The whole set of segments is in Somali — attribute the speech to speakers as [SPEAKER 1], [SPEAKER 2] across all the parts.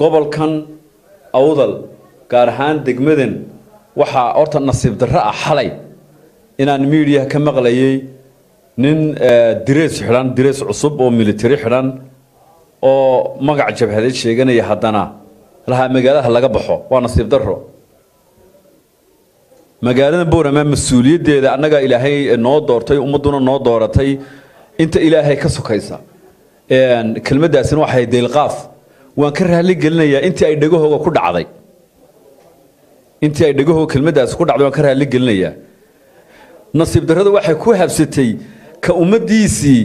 [SPEAKER 1] gobolkan awdal gaar ahaan degmadan waxaa horta nasiib darro ah xalay inaan miidiyaha ka maqlayay nin direes xidhan direes cusub oo military xidhan oo magac jabhadeed sheeganaya haddana. Lahaa magaalada laga baxo waa nasiib darro. Magaalada boorama mas'uuliyaddeeda annaga ilaahay noo doortay ummadduna noo dooratay inta ilaahay ka sokaysa. Kelmaddaasina waxay deylqaaf waan ka raali gelinayaa intii ay dhegahooga ku dhacday. Intii ay dhegahooga kelmaddaasi ku dhacday waan ka raali gelinayaa. Nasiib darrada waxay ku habsatay ka ummaddiisii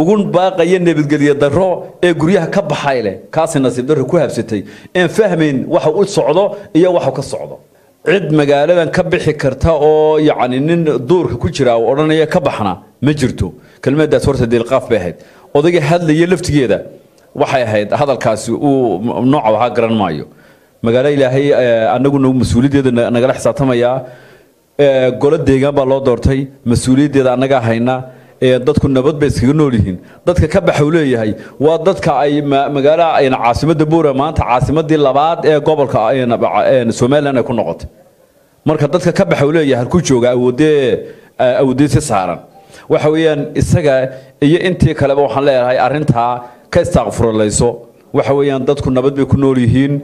[SPEAKER 1] ugu baaqaya nabadgelyo darro ee guryaha ka baxay leh. Kaasay nasiib darro ku habsatay een fahmayn waxa u socdo iyo waxa ka socdo. Cid magaaladan ka bixi karta oo yacni nin duurka ku jira oo odhanaya ka baxna ma jirto. Kelmaddaas horta deelqaaf bay ahayd. Odayga hadlaya laftigeeda waxay ahayd hadalkaasi uu nooca wahaa garan maayo. Magaalo ilaahay anaguna mas'uuliyaddeeda nagala xisaabtamayaa golo deegaan baa loo doortay. Mas'uuliyaddeeda annagaa hayna dadku nabad bay iskaga nool yihiin. Dadka ka baxuu leeyahay waa dadka ay magaala caasimadda buura maanta caasimadii labaad ee gobolka somalilan ay ku noqotay. Marka dadka ka baxuu leeyahay halku jooga awoodee awoodee si saaran. Waxa weeyaan isaga iyo intii kaleba waxaan leeyahay arrintaa ka istaaqfurulayso waxa weeyaan dadku nabad bay ku nool yihiin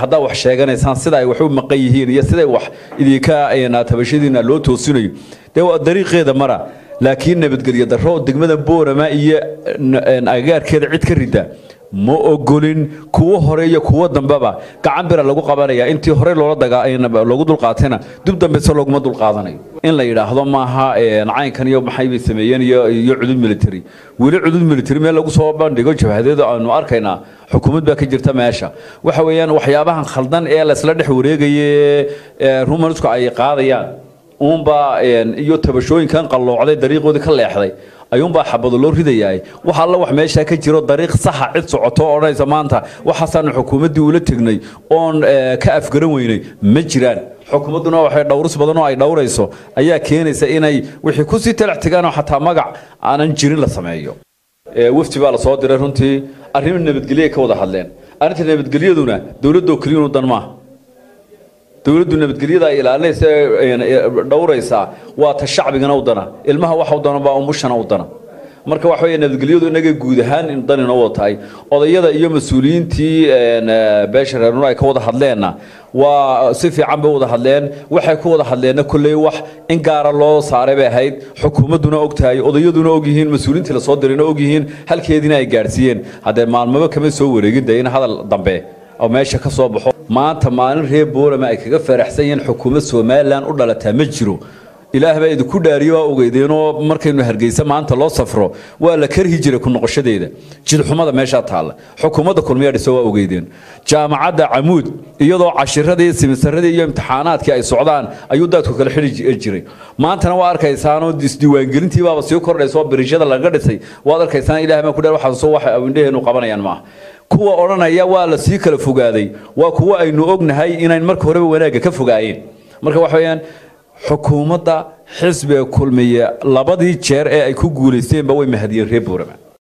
[SPEAKER 1] haddaa wax sheeganaysaan sida ay wax u maqan yihiin iyo siday wax idinka tabashadiina loo toosinayo. Dee waa dariiqeeda mara laakiin nabadgelyo darro degmada boorama iyo agagaarkeeda cid ka rida ma ogolin kuwo hore iyo kuwo dambeba gacan bira lagu qabanaya. Intii hore loogu dulqaatayna dib dambese looguma dulqaadanayo in la yidhaahdo maaha caynkan iyo maxaybay sameeyeen iyo cudud military. Weli cudud military meel lagu soo bandhigo jabhadeeda aanu arkaynaa xukuumad baa ka jirta meesha. Waxa weeyaan waxyaabahan khaldan ee laysla dhex wareegaye rumansku ay qaadayaan. Uunbaa iyo tabashooyinkan qalloocday dariiqoodii ka leexday ayuunbaa xabado loo ridayaay. Wax alla wax meeshaa ka jiro dariiq saxa cid socoto odhanaysa maanta. Waxaasaanu xukuumaddii ula tegnay oon ka afgaran weynay. Ma jiraan. Xukuumadduna waxay dhowris badan oo ay dhowrayso. Ayaa keenaysa inay wixii ku sii talax tegaan oo xataa magac aanan jirin la sameeyo. Wafti baa la soo diray runtii. Arrimo nabadgelyo ka wada hadleen. Arrinta nabadgelyaduna dowladoo keliyunu dan maaha dowladdu nabadgelyada ay ilaalinaysa dhowraysaa waa ta shacbigana u dana. Ilmaha waxa u dana baa umushana u dana. Marka waxa weeye nabadgelyadu inaga guud ahaan dan inoo tahay odayada iyo mas'uuliyiintii beesha reernur ay ka wada hadleenna waa si fiican bay wada hadleen. Waxay ku wada hadleenna kolley wax in gaara loo saaray bay ahayd. Xukuumadduna og tahay odayaduna og yihiin mas'uuliyiintii la soo dirayna og halkeediina ay gaadhsiiyeen haddee maalmaba kama soo wareegin dee in hadal dambe oo meesha ka soo baxo maanta maalin reer boorama ay kaga faraxsan yihiin xukuumad somalilan u dhalataa ma jiro. Ilaah baa idinku dhaariyo waa ogeydeenoo markaynu hargeysa maanta loo safro waa la karhi jiray ku noqoshadeeda. Jidxumada meeshaa taalla. Xukuumadda kulmiya dhiso waa ogeydeen jaamacadda camuud iyadoo cashiradii simisaradii iyo imtixaanaadkii ay socdaan ayuu daadku kala xidhi jiray. Maantana waa arkaysaanoo isdiiwaangelintii sii kordhaysa oo birishada laga dhisay waad arkaysaan ilaah baa ku dheer waxaasoo wax indheheenu qabanayaan maaha kuwa odhanaya waa la sii kala fogaaday waa kuwa aynu ognahay inayn marka horeba wanaagga ka fogaayeen. Marka waxa weeyaan xukuumadda xisbiga kulmiye labadii jeer ee ay ku guulaysteenba way mahadiyeen reer boorama